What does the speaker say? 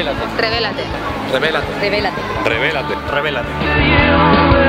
Revélate. Revélate. Revélate. Revélate. Revélate.